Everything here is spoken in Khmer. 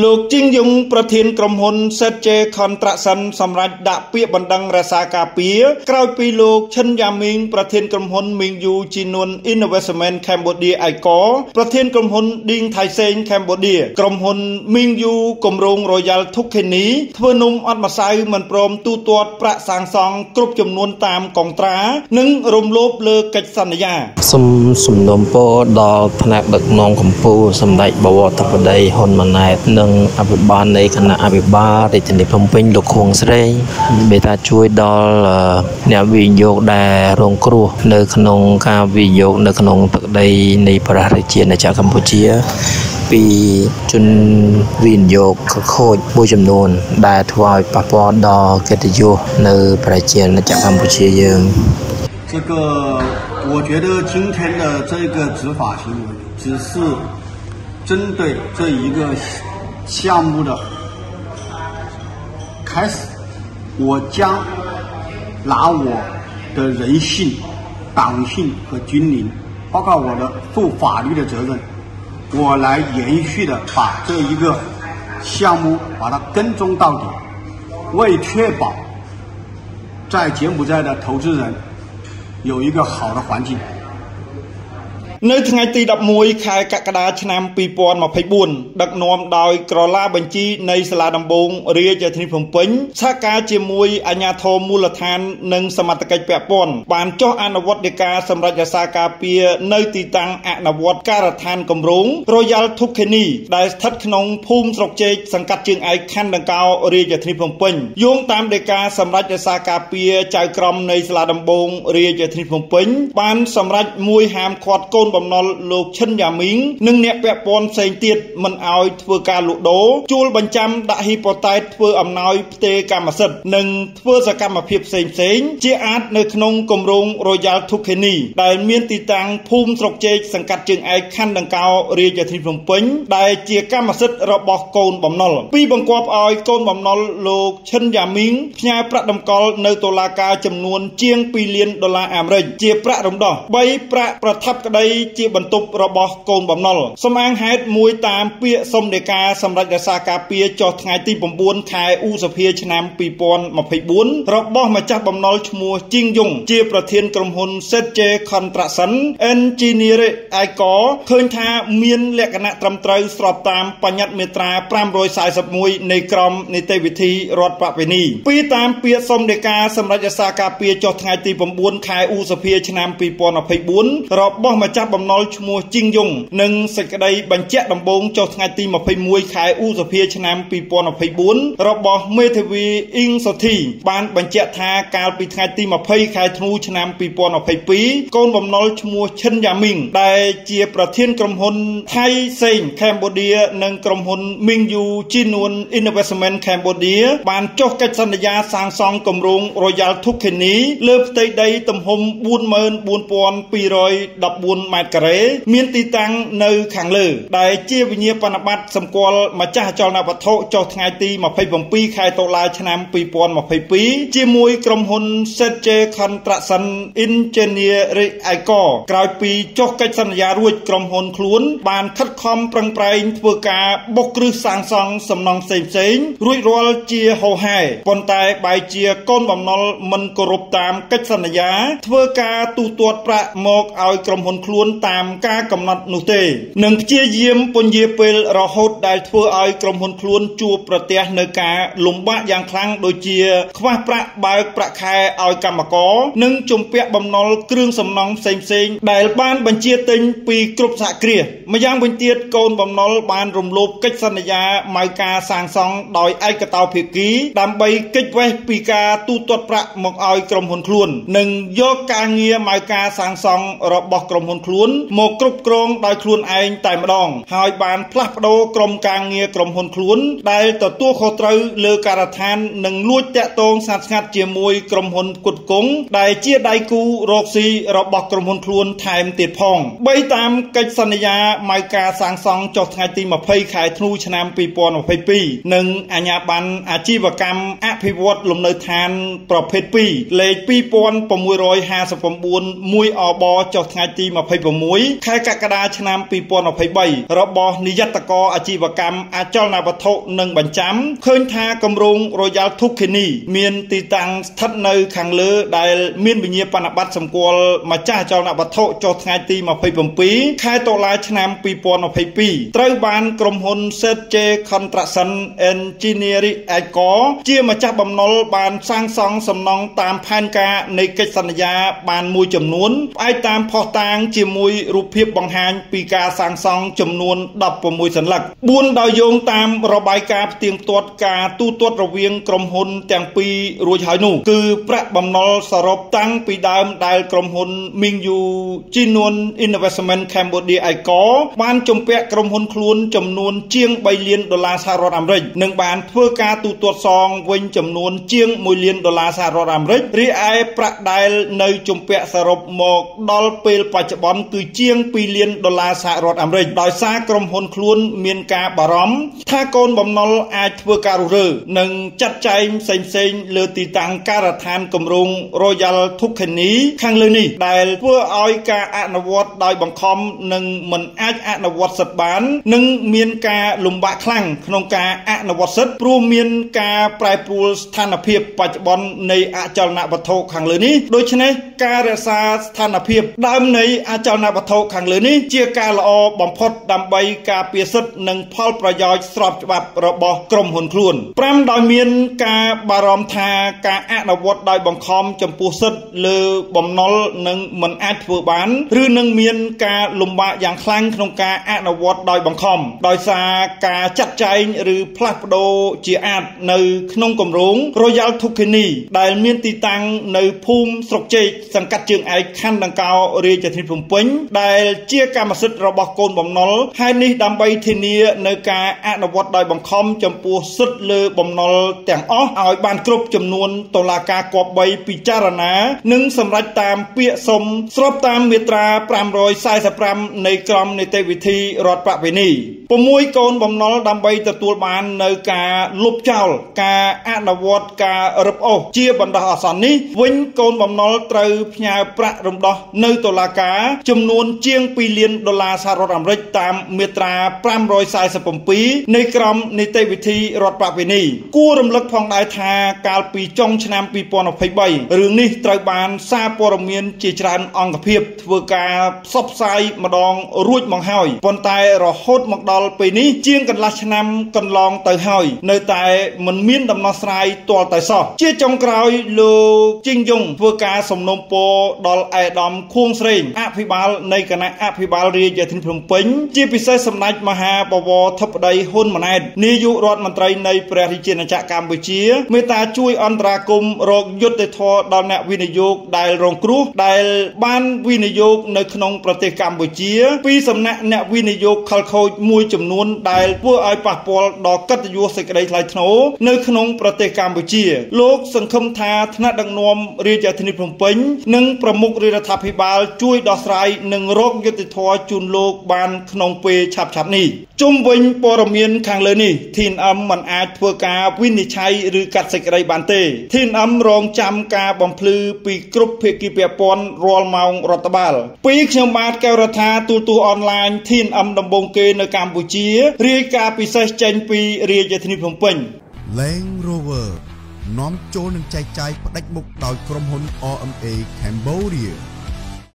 លោកជីងយុងប្រធានក្រុមហ៊ុន ZJ Construction សម្រាប់ដាក់ពាក្យបណ្ដឹងរក្សាការពារក្រោយពីលោកឈិនយ៉ាមីងប្រធានក្រុមហ៊ុន Mingyu Jinun Investment Cambodia ឯកប្រធានក្រុមហ៊ុន Ding Thai Seng Cambodia ក្រុមហ៊ុន Mingyu គម្រោង Royal Thukeni ធ្វើនំអត់ម្សៅមិនព្រមទូទាត់ប្រាក់សាងសង់គ្រប់ចំនួនតាមកុងត្រា និងរំលោភលើកិច្ចសន្យាសូមសំណូមពរដល់ថ្នាក់ដឹកនាំកម្ពុជាសម្ដេចបវរធិបតីហ៊ុនម៉ាណែតនងអភិបាលនៃគណៈអភិបាលរាជធានីភ្នំពេញលោកខួងស្រីបេតាជួយដល់អ្នកវិនិយោគដែលរងគ្រោះនៅក្នុងការវិនិយោគនៅក្នុងទឹកដីនៃប្រទេសជាណាចក្រកម្ពុជាពីជនវិនិយោគខូចមួយចំនួនដែលធ្វើឲ្យប៉ះពាល់ដល់កិត្តិយសនៅប្រជាណាចក្រកម្ពុជាយើង这个我觉得今天的这个执法行为只是针对这一个 项目的开始，我将拿我的人性、党性和军令，包括我的负法律的责任，我来延续的把这一个项目把它跟踪到底，为确保在柬埔寨的投资人有一个好的环境。 នៅថ្ងៃទី11ខែកក្កដាឆ្នាំ2024ដឹកនាំដោយក្រឡាបញ្ជីនៃសាលាដំបងរាជធានីភ្នំពេញសហការជាមួយអាជ្ញាធរមូលដ្ឋាន និងសមត្ថកិច្ចពាក់ព័ន្ធបានចុះអនុវត្តដីកាសម្រាប់រក្សាការពារនៅទីតាំងអនុវត្តការដ្ឋានគម្រោង Royal Thukeni ដែលស្ថិតក្នុងភូមិស្រុកជែកសង្កាត់ជើងឯកខណ្ឌដង្កោរាជធានីភ្នំពេញយោងតាមដីកាសម្រាប់រក្សាការពារចៅក្រមនៃសាលាដំបងរាជធានីភ្នំពេញបានសម្រេចមួយហាមឃាត់កូនបំណុលលោកឈិនយ៉ាមីងនិងអ្នកពាក់ព័ន្ធផ្សេងទៀតមិនអោយធ្វើការលក់ដូរជួលបញ្ចាំដាក់ហ៊ីប៉ូតែតធ្វើអំណោយផ្ទេរកម្មសិទ្ធិនិងធ្វើសកម្មភាពផ្សេងផ្សេងជាអាចនៅក្នុងគម្រោង Royal Thukeni ដែលមានទីតាំងភូមិស្រុកជែកសង្កាត់ជើងឯកខណ្ឌដង្កោរាជធានីភ្នំពេញដែលជាកម្មសិទ្ធិរបស់កូនបំណុលពីបង្គាប់ឲ្យកូនបំណុលលោកឈិនយ៉ាមីងផ្ញើប្រាក់តម្កល់នៅតុលាការចំនួនជាង2លានដុល្លារអាមេរិកជាប្រាក់រំដោះ3ប្រាក់ប្រថាប់ក្តីជាបន្ទប់របស់កូនបំណុលសំអាងហេតុមួយតាមពាក្យសុំដីកាសម្រាប់រក្សាការពារចុះថ្ងៃទី9ខែឧសភាឆ្នាំ2024របស់ម្ចាស់បំណុលឈ្មោះជីងយុងជាប្រធានក្រុមហ៊ុន ZJ Construction Engineer ឯកឃើញថាមានលក្ខណៈត្រឹមត្រូវស្របតាមបញ្ញត្តិមាត្រា541នៃក្រមនីតិវិធីរដ្ឋបវេនីពីតាមពាក្យសុំដីកាសម្រាប់រក្សាការពារចុះថ្ងៃទី9ខែឧសភាឆ្នាំ2024របស់ម្ចាស់បំណុលឈ្មោះជីងយុងនិងសេចក្តីបញ្ជាក់ដំបូងចុះថ្ងៃទី21ខែឧសភាឆ្នាំ2024របស់មេធាវីអ៊ីងសូធីបានបញ្ជាក់ថាកាលពីថ្ងៃទី20ខែធ្នូឆ្នាំ2022កូនបំណុលឈ្មោះឈិនយ៉ាមីងដែលជាប្រធានក្រុមហ៊ុនថៃសេងកម្ពុជានិងក្រុមហ៊ុន Mingyu Jinun Investment Cambodia បានចុះកិច្ចសន្យាសាងសង់គម្រោង Royal Thukeni លើផ្ទៃដីទំហំ44214ម៉ែត្រការ៉េមានទីតាំងនៅខាងលើ ដែលជាវិញ្ញាបនបត្រសម្គាល់ម្ចាស់អចលនវត្ថុចុះថ្ងៃទី27ខែតុលាឆ្នាំ2022ជាមួយក្រុមហ៊ុន ZJ Construction Engineering ឯកក្រោយពីចុះកិច្ចសន្យារួចក្រុមហ៊ុនខ្លួន បានខិតខំប្រឹងប្រែងធ្វើការបុកគ្រឹះសាងសង់សំណង់ផ្សេងផ្សេងរួចរាល់ជាហោហែប៉ុន្តែបែរជាកូនបំណុលមិនគោរពតាមកិច្ចសន្យា ធ្វើការទូទាត់ប្រាក់មកឲ្យក្រុមហ៊ុនខ្លួនតាមការកំណត់នោះទេនឹងព្យាយាមពន្យាពេលរហូតដែលធ្វើឲ្យក្រុមហ៊ុនខ្លួនជួបប្រទះនៅការលំបាកយ៉ាងខ្លាំងដូចជា ខ្វះប្រាក់បើកប្រាក់ខែឲ្យកម្មករនិងជំពាក់បំណុលគ្រឿងសំណង់ផ្សេងផ្សេងដែលបានបញ្ជាទិញពីគ្រប់សហគ្រាសម្យ៉ាងវិញទៀតកូនបំណុលបានរំលោភកិច្ចសន្យាម៉ៅការសាងសង់ដោយឯកតោភាគី ដើម្បីកិច្ចវេះពីការទូទាត់ប្រាក់មកឲ្យក្រុមហ៊ុនខ្លួន និងយកការងារម៉ៅការសាងសង់របស់ក្រុមហ៊ុនខ្លួនមកគ្រប់គ្រងដោយខ្លួនឯងតែម្ដង ហើយបានផ្លាស់ប្ដូរក្រុមការងារក្រុមហ៊ុនខ្លួន ដែលទទួលខុសត្រូវលើការដ្ឋាននិងលួចតាក់ទងស្ងាត់ស្ងាត់ជាមួយក្រុមហ៊ុនគុតគង់ដែលជាដៃគូរកស៊ីរបស់ក្រុមហ៊ុនខ្លួនថែមទៀតផងបីតាមកិច្ចសន្យាម៉ៅការសាងសង់ចុះថ្ងៃទី20ខែធ្នូឆ្នាំ2022និងអាជ្ញាប័ណ្ណអាជីវកម្មអភិវឌ្ឍលំនៅឋានប្រភេទ2លេខ2659 1អបចុះថ្ងៃទី26ខែកក្កដាឆ្នាំ2023របស់នាយត្តករអាជីវកម្មអចលនវត្ថុនិងបញ្ចាំឃើញថាគម្រោង Royal Tukini មានទីតាំងស្ថិតនៅខាងលើដែលមានវិញ្ញាបនបត្រសម្គាល់ម្ចាស់អចលនវត្ថុចុះថ្ងៃទី27ខែតុលាឆ្នាំ2022ត្រូវបានក្រុមហ៊ុន ZJ Construction Engineering Agro ជាម្ចាស់បំណុលបានសាងសង់សំណង់តាមផែនការនៃកិច្ចសន្យាបានមួយចំនួនផ្អែកតាមផុសតាងជាមួយរូបភាពបង្ហាញពីការសាងសង់ចំនួន16សន្លឹក4ដោយយោងតាមរបាយការណ៍ផ្ទៀងផ្ទាត់ការទូទាត់រវាងក្រុមហ៊ុនទាំងពីររួចហើយនោះគឺប្រាក់បំណុលសរុបតាំងពីដើមដែលក្រុមហ៊ុន Mingyu Jinun Investment Cambodia Icor បានជំពាក់ក្រុមហ៊ុនខ្លួនចំនួនជាង3លានដុល្លារសហរដ្ឋអាមេរិកនិងបានធ្វើការទូទាត់សងវិញចំនួនជាង1លានដុល្លារសហរដ្ឋអាមេរិករីឯប្រាក់ដែលនៅជំពាក់សរុបមកដល់ពេលបច្ចុប្បន្នគឺជាង2លានដុល្លារសហរដ្ឋអាមេរិកដោយសារក្រុមហ៊ុនខ្លួនមានការបារម្ភថាកូនបំណុលអាចធ្វើការរុះរើនិងចាត់ចែងផ្សេងៗលើទីតាំងការដ្ឋានគម្រោង Royal Tukeni ខាងលើនេះដែលធ្វើឲ្យការអនុវត្តដោយបង្ខំនិងមិនអាចអនុវត្តសិទ្ធិបាន និងមានការលំបាកខ្លាំងក្នុងការអនុវត្តសិទ្ធិព្រោះមានការប្រែប្រួលស្ថានភាពបច្ចុប្បន្ននៃអចលនវត្ថុខាងលើនេះដូច្នេះការរក្សាស្ថានភាពដើមនៃអចលនវត្ថុខាងលើនេះជាការល្អបំផុតដើម្បីការពារសិទ្ធិនិងផលប្រយោជន៍ស្របច្បាប់របស់ក្រុមហ៊ុនខ្លួន5ដោយមានការបារម្ភថាការអនុវត្តដោយបង្ខំចំពោះសិទ្ធិលើបំណុលនឹងមិនអាចធ្វើបានឬនឹងមានការលំបាកយ៉ាងខ្លាំងក្នុងការអនុវត្តដោយបង្ខំដោយសារការចាត់ចែងឬផ្លាស់ប្ដូរជាអាចនៅក្នុងគម្រោង Royal Tukini ដែលមានទីតាំងនៅភូមិស្រុកជែកសង្កាត់ជើងឯកខណ្ឌដង្កោរាជធានីភ្នំពេញដែលជាកម្មសិទ្ធិរបស់កូនបំណុលហើយនេះដើម្បីធានានៅការអនុវត្តដោយបង្ខំចំពោះសិទ្ធិលើបំណុលទាំងអស់ឲ្យបានគ្រប់ចំនួនតុលាការគប្បីពិចារណា និងសម្រេចតាមពាក្យសុំស្របតាមមាត្រា545នៃក្រមនីតិវិធីរដ្ឋប្រវេណី6កូនបំណុលដើម្បីទទួលបាននៅការលុបចោលការអនុវត្តការរឹបអូសជាបណ្ដោះអាសន្ននេះវិញកូនបំណុលត្រូវផ្ញើប្រាក់រំដោះនៅតុលាការចំនួនជាង2លានដុល្លារសហរដ្ឋអាមេរិកតាមមាត្រា547នៃក្រមនីតិវិធីរដ្ឋប្រវេណីគួររំលឹកផងដែរថាកាលពីចុងឆ្នាំ2023រឿងនេះត្រូវបានសារព័ត៌មានជាច្រើនអង្គភាពធ្វើការផ្សព្វផ្សាយម្ដងរួចមកហើយប៉ុន្តែរហូតមកដល់ពេលនេះជាងកន្លះឆ្នាំកន្លងទៅហើយនៅតែមិនមានដំណោះស្រាយទាល់តែសោះជាចុងក្រោយលោកជីងយងធ្វើការសំណូមពរដល់អេដាមខួងស្រេងអភិបាលនៃគណៈអភិបាលរាជធានីភ្នំពេញជាពិសេសសម្ដេចមហាបវរធិបតីហ៊ុនម៉ាណែតនាយករដ្ឋមន្ត្រីនៃព្រះរាជាណាចក្រកម្ពុជាមេត្តាជួយអន្តរាគមន៍រកយុត្តិធម៌ដល់អ្នកវិនិយោគដែលរងគ្រោះដែលបានវិនិយោគនៅក្នុងប្រទេសកម្ពុជា ពីសំណាក់អ្នកវិនិយោគខលខូចមួយចំនួនដែលធ្វើឲ្យប៉ះពាល់ដល់កិត្តិយសសេចក្តីថ្លៃថ្នូរនៅក្នុងប្រទេសកម្ពុជា លោកសង្ឃឹមថាថ្នាក់ដឹកនាំរាជធានីភ្នំពេញនិងប្រមុខរដ្ឋាភិបាលជួយដោះស្រាយនិងរកយុត្តិធម៌ជូនលោកបានក្នុងពេលឆាប់ៗនេះជុំវិញព័ត៌មានខាងលើនេះ TNM មិនអាចធ្វើការវិនិច្ឆ័យឬកាត់សេចក្តីបានទេ TNM រងចាំការបំភ្លឺពីគ្រប់ភាគីពាក់ព័ន្ធរាល់ម៉ោងរដ្ឋបាលពីខ្ញុំបាទកែវរដ្ឋាទូរទស្សន៍អនឡាញ TNM ដំបងគេនៅកម្ពុជារាយការណ៍ពិសេសចេញពីរាជធានីភ្នំពេញ Land Rover នាំចូលនឹងចែកចាយផ្ដាច់មុខដោយក្រុមហ៊ុន RMA Cambodia